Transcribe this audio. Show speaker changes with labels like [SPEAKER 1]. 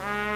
[SPEAKER 1] Mm-hmm.